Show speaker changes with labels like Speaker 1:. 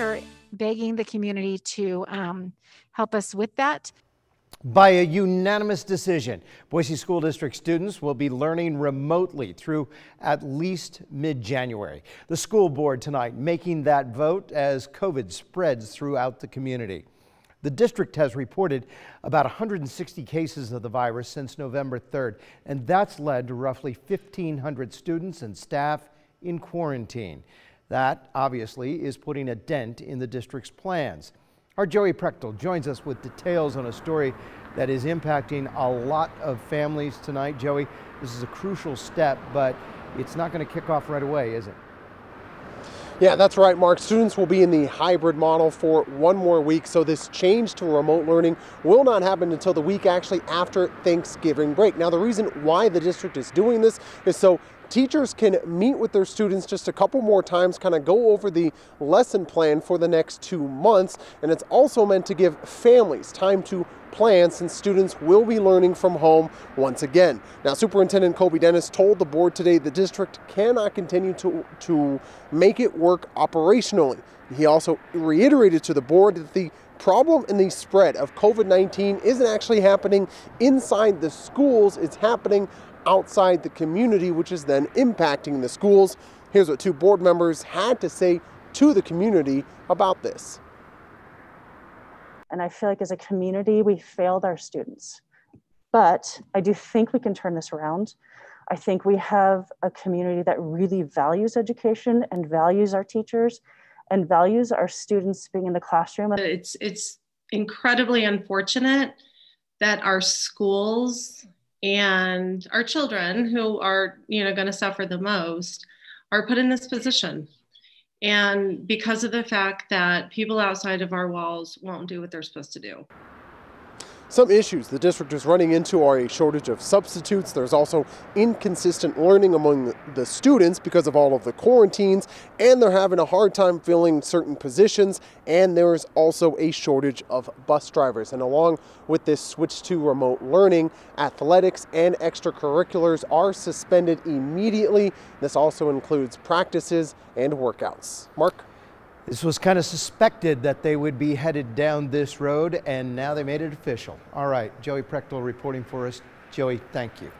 Speaker 1: are begging the community to um, help us with that.
Speaker 2: By a unanimous decision, Boise School District students will be learning remotely through at least mid-January. The school board tonight making that vote as COVID spreads throughout the community. The district has reported about 160 cases of the virus since November 3rd, and that's led to roughly 1,500 students and staff in quarantine. That obviously is putting a dent in the district's plans. Our Joey Prechtel joins us with details on a story that is impacting a lot of families tonight. Joey, this is a crucial step, but it's not going to kick off right away, is it?
Speaker 3: Yeah, that's right, Mark. Students will be in the hybrid model for one more week, so this change to remote learning will not happen until the week actually after Thanksgiving break. Now, the reason why the district is doing this is so teachers can meet with their students just a couple more times, kind of go over the lesson plan for the next two months. And it's also meant to give families time to plan since students will be learning from home once again. Now, Superintendent Coby Dennis told the board today the district cannot continue to, to make it work operationally. He also reiterated to the board that the problem in the spread of COVID 19 isn't actually happening inside the schools, it's happening outside the community, which is then impacting the schools. Here's what two board members had to say to the community about this.
Speaker 4: And I feel like as a community, we failed our students. But I do think we can turn this around. I think we have a community that really values education and values our teachers and values our students being in the classroom.
Speaker 5: It's it's incredibly unfortunate that our schools and our children who are you know going to suffer the most are put in this position and because of the fact that people outside of our walls won't do what they're supposed to do
Speaker 3: some issues the district is running into are a shortage of substitutes. There's also inconsistent learning among the students because of all of the quarantines, and they're having a hard time filling certain positions, and there is also a shortage of bus drivers. And along with this switch to remote learning, athletics and extracurriculars are suspended immediately. This also includes practices and workouts. Mark?
Speaker 2: This was kind of suspected that they would be headed down this road, and now they made it official. All right, Joey Prechtel reporting for us. Joey, thank you.